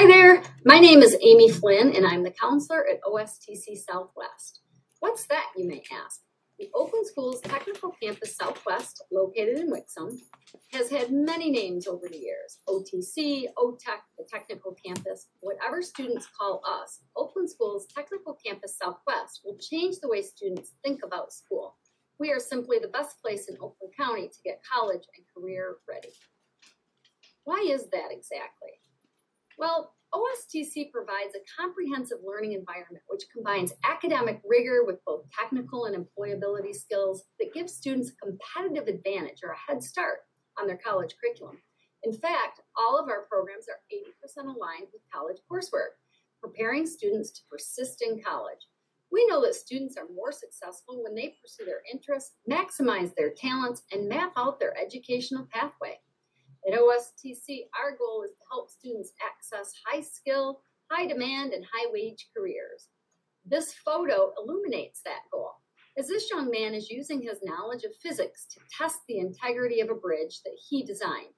Hi there, my name is Amy Flynn and I'm the counselor at OSTC Southwest. What's that, you may ask? The Oakland Schools Technical Campus Southwest, located in Wixom, has had many names over the years. OTC, OTEC, the Technical Campus, whatever students call us, Oakland Schools Technical Campus Southwest will change the way students think about school. We are simply the best place in Oakland County to get college and career ready. Why is that exactly? Well, OSTC provides a comprehensive learning environment which combines academic rigor with both technical and employability skills that gives students a competitive advantage or a head start on their college curriculum. In fact, all of our programs are 80% aligned with college coursework, preparing students to persist in college. We know that students are more successful when they pursue their interests, maximize their talents, and map out their educational pathway. At OSTC, our goal is to help students access high skill, high demand, and high wage careers. This photo illuminates that goal, as this young man is using his knowledge of physics to test the integrity of a bridge that he designed.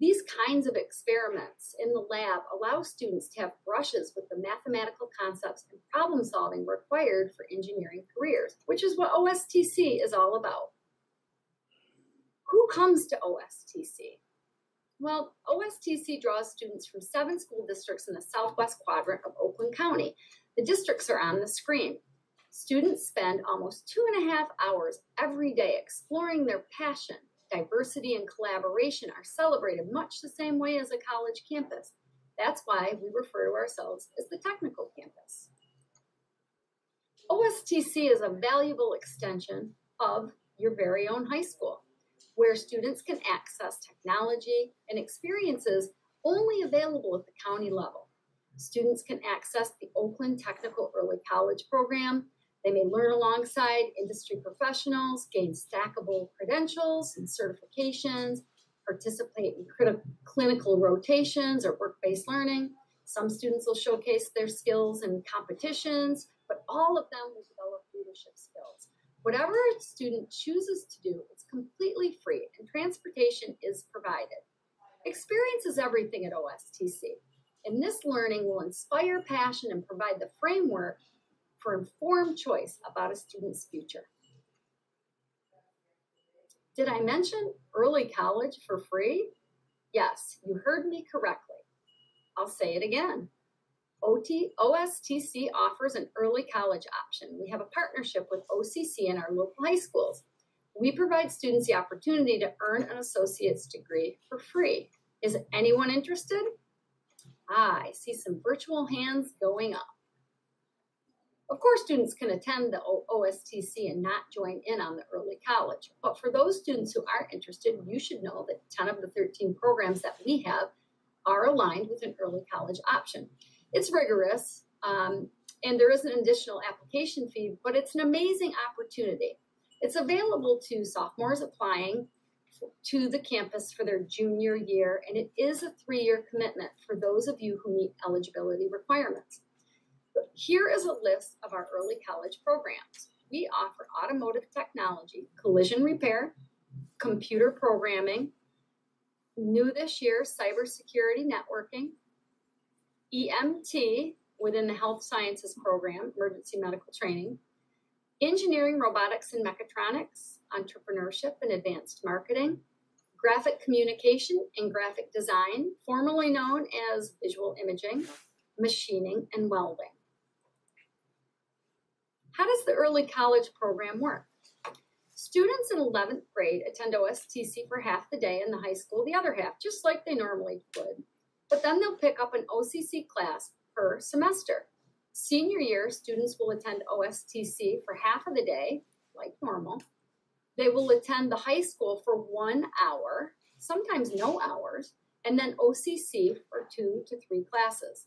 These kinds of experiments in the lab allow students to have brushes with the mathematical concepts and problem solving required for engineering careers, which is what OSTC is all about. Who comes to OSTC? Well, OSTC draws students from seven school districts in the southwest quadrant of Oakland County. The districts are on the screen. Students spend almost two and a half hours every day exploring their passion. Diversity and collaboration are celebrated much the same way as a college campus. That's why we refer to ourselves as the technical campus. OSTC is a valuable extension of your very own high school where students can access technology and experiences only available at the county level. Students can access the Oakland Technical Early College Program. They may learn alongside industry professionals, gain stackable credentials and certifications, participate in clinical rotations or work based learning. Some students will showcase their skills in competitions, but all of them will develop leadership skills. Whatever a student chooses to do, completely free and transportation is provided. Experience is everything at OSTC, and this learning will inspire passion and provide the framework for informed choice about a student's future. Did I mention early college for free? Yes, you heard me correctly. I'll say it again. OT, OSTC offers an early college option. We have a partnership with OCC in our local high schools. We provide students the opportunity to earn an associate's degree for free. Is anyone interested? Ah, I see some virtual hands going up. Of course, students can attend the OSTC and not join in on the early college. But for those students who are interested, you should know that 10 of the 13 programs that we have are aligned with an early college option. It's rigorous, um, and there is an additional application fee, but it's an amazing opportunity. It's available to sophomores applying to the campus for their junior year, and it is a three year commitment for those of you who meet eligibility requirements. Here is a list of our early college programs. We offer automotive technology, collision repair, computer programming, new this year, cybersecurity networking, EMT within the health sciences program, emergency medical training, engineering, robotics, and mechatronics, entrepreneurship and advanced marketing, graphic communication and graphic design, formerly known as visual imaging, machining, and welding. How does the early college program work? Students in 11th grade attend OSTC for half the day and the high school the other half, just like they normally would but then they'll pick up an OCC class per semester. Senior year, students will attend OSTC for half of the day, like normal. They will attend the high school for one hour, sometimes no hours, and then OCC for two to three classes.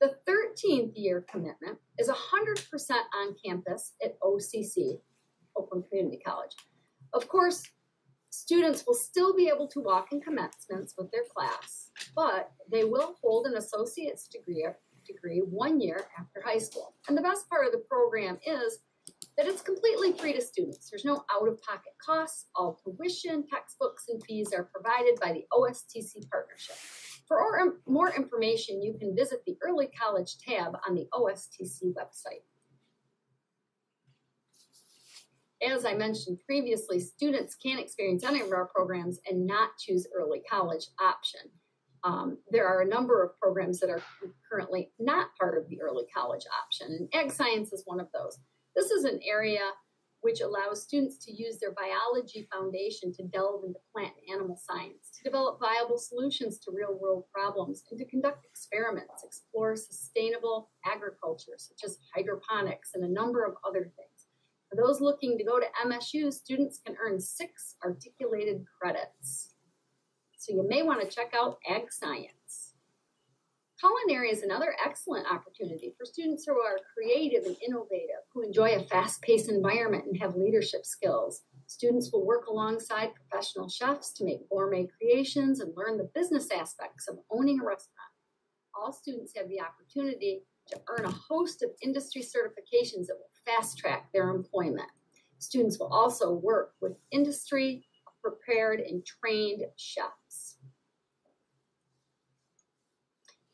The 13th year commitment is 100% on campus at OCC, Oakland Community College. Of course, Students will still be able to walk in commencements with their class, but they will hold an associate's degree, degree one year after high school. And the best part of the program is that it's completely free to students. There's no out-of-pocket costs. All tuition, textbooks, and fees are provided by the OSTC partnership. For um, more information, you can visit the Early College tab on the OSTC website. As I mentioned previously, students can experience any of our programs and not choose early college option. Um, there are a number of programs that are currently not part of the early college option, and Ag Science is one of those. This is an area which allows students to use their biology foundation to delve into plant and animal science, to develop viable solutions to real world problems, and to conduct experiments, explore sustainable agriculture, such as hydroponics and a number of other things. For those looking to go to MSU, students can earn six articulated credits. So you may want to check out Ag Science. Culinary is another excellent opportunity for students who are creative and innovative, who enjoy a fast paced environment and have leadership skills. Students will work alongside professional chefs to make gourmet creations and learn the business aspects of owning a restaurant. All students have the opportunity to earn a host of industry certifications that will fast track their employment. Students will also work with industry prepared and trained chefs.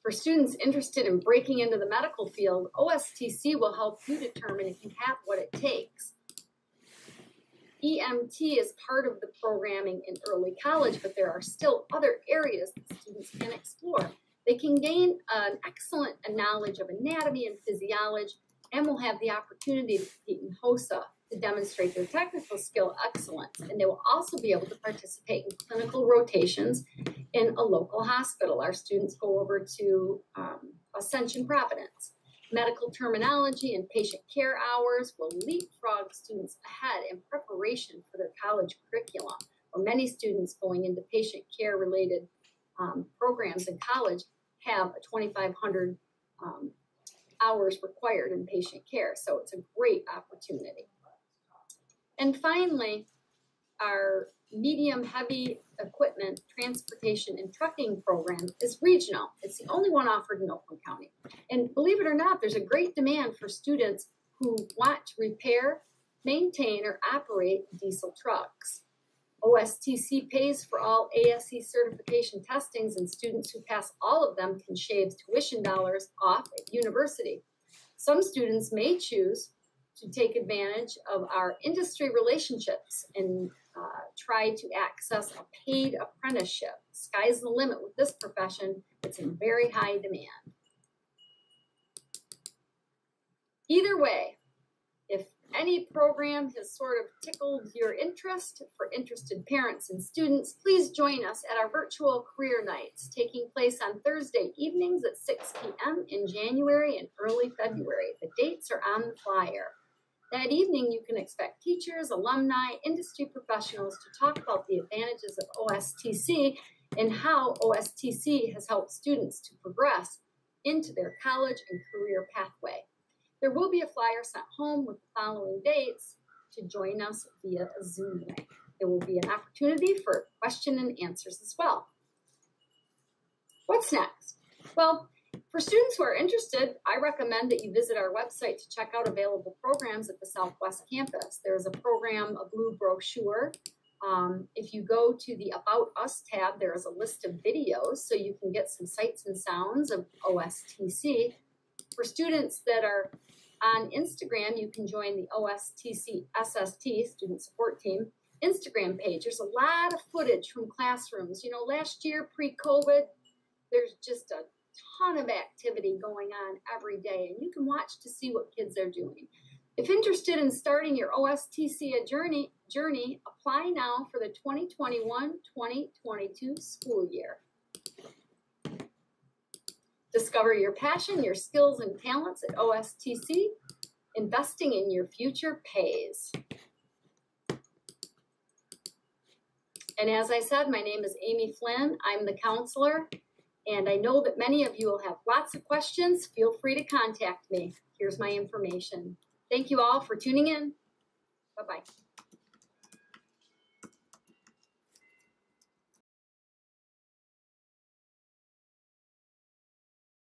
For students interested in breaking into the medical field, OSTC will help you determine if you have what it takes. EMT is part of the programming in early college, but there are still other areas that students can explore. They can gain an excellent knowledge of anatomy and physiology and will have the opportunity to compete in HOSA to demonstrate their technical skill excellence. And they will also be able to participate in clinical rotations in a local hospital. Our students go over to um, Ascension Providence. Medical terminology and patient care hours will leapfrog students ahead in preparation for their college curriculum. Or many students going into patient care related um, programs in college have a 2,500 um, hours required in patient care. So it's a great opportunity. And finally, our medium heavy equipment transportation and trucking program is regional. It's the only one offered in Oakland County. And believe it or not, there's a great demand for students who want to repair, maintain, or operate diesel trucks. OSTC pays for all ASE certification testings, and students who pass all of them can shave tuition dollars off at university. Some students may choose to take advantage of our industry relationships and uh, try to access a paid apprenticeship. Sky's the limit with this profession, it's in very high demand. Either way, if any program has sort of tickled your interest for interested parents and students, please join us at our virtual career nights taking place on Thursday evenings at 6 p.m. in January and early February. The dates are on the flyer. That evening, you can expect teachers, alumni, industry professionals to talk about the advantages of OSTC and how OSTC has helped students to progress into their college and career pathway. There will be a flyer sent home with the following dates to join us via a Zoom link. There will be an opportunity for question and answers as well. What's next? Well, for students who are interested, I recommend that you visit our website to check out available programs at the Southwest campus. There's a program, a blue brochure. Um, if you go to the About Us tab, there is a list of videos so you can get some sights and sounds of OSTC. For students that are on Instagram, you can join the OSTC SST, Student Support Team, Instagram page. There's a lot of footage from classrooms. You know, last year, pre COVID, there's just a ton of activity going on every day, and you can watch to see what kids are doing. If interested in starting your OSTC journey, journey, apply now for the 2021-2022 school year. Discover your passion, your skills, and talents at OSTC. Investing in your future pays. And as I said, my name is Amy Flynn. I'm the counselor, and I know that many of you will have lots of questions. Feel free to contact me. Here's my information. Thank you all for tuning in. Bye bye.